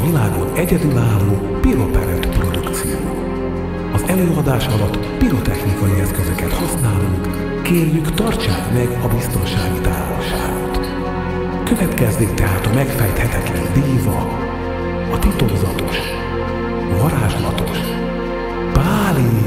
a világon egyedülálló piroperet produkció. Az előadás alatt pirotechnikai eszközöket használunk, kérjük tartsák meg a biztonsági távolságot. Következzék tehát a megfejthetetlen díva, a titokzatos, varázslatos, Bálint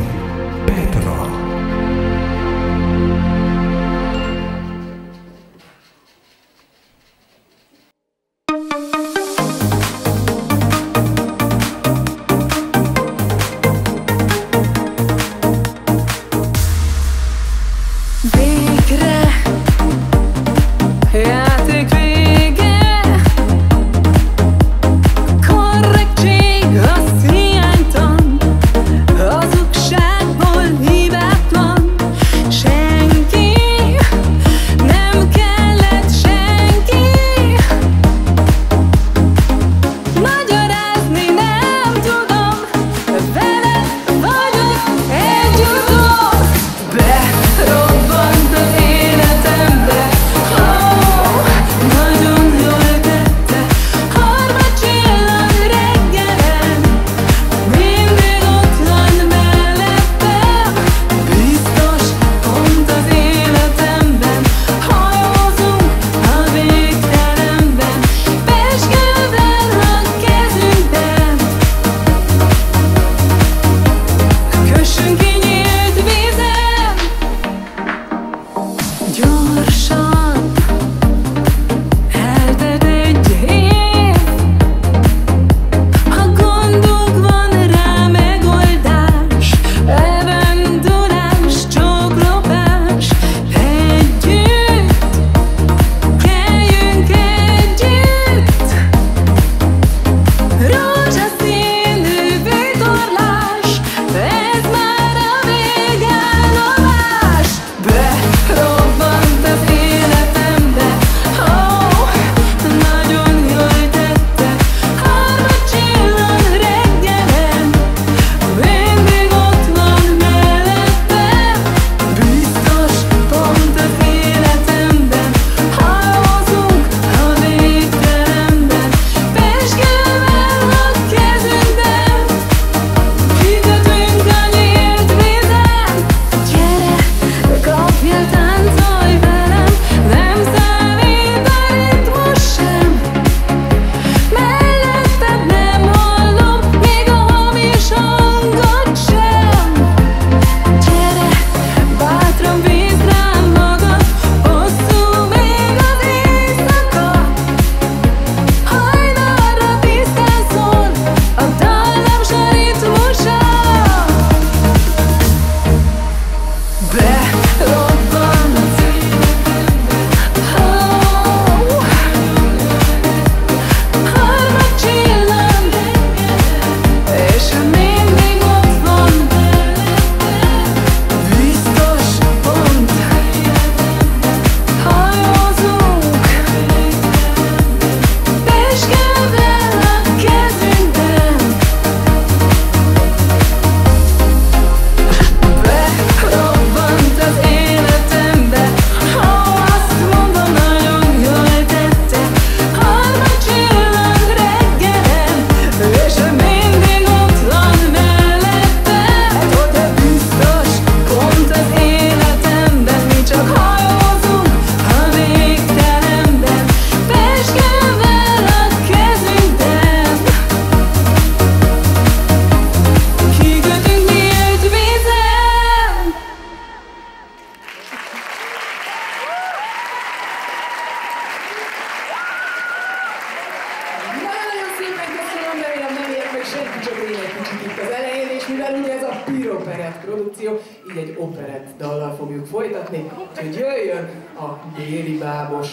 operett produkció, így egy operett dallal fogjuk folytatni, hogy jöjjön a Déli Bábos.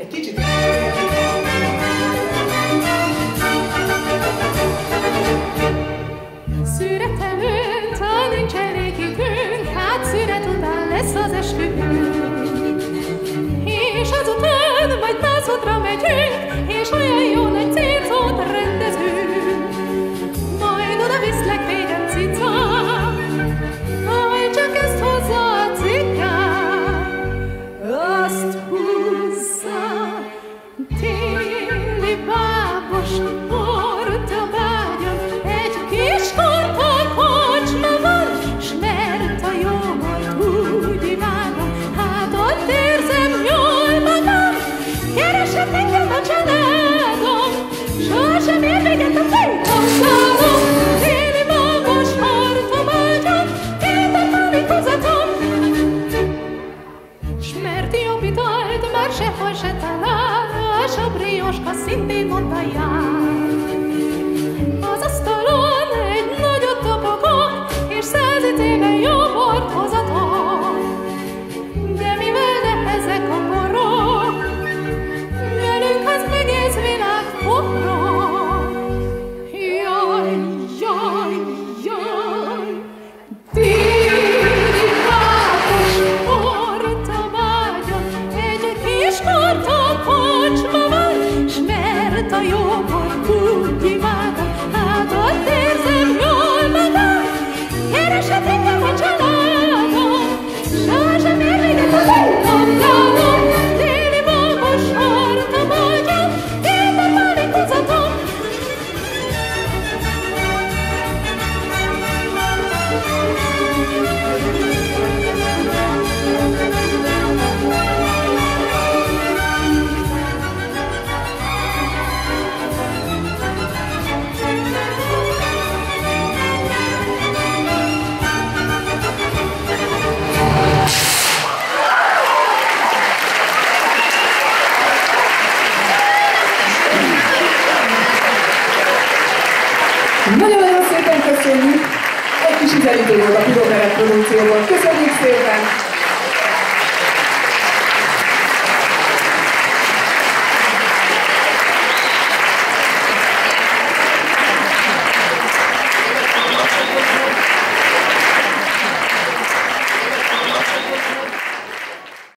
Egy kicsit... Szürete önt, hát szüret után lesz az esküvünk. És azután majd másodra megyünk, és olyan jó Tanta yo por köszönjük. Egy kis üzenítő volt a Piromerek produkcióból. Köszönjük szépen!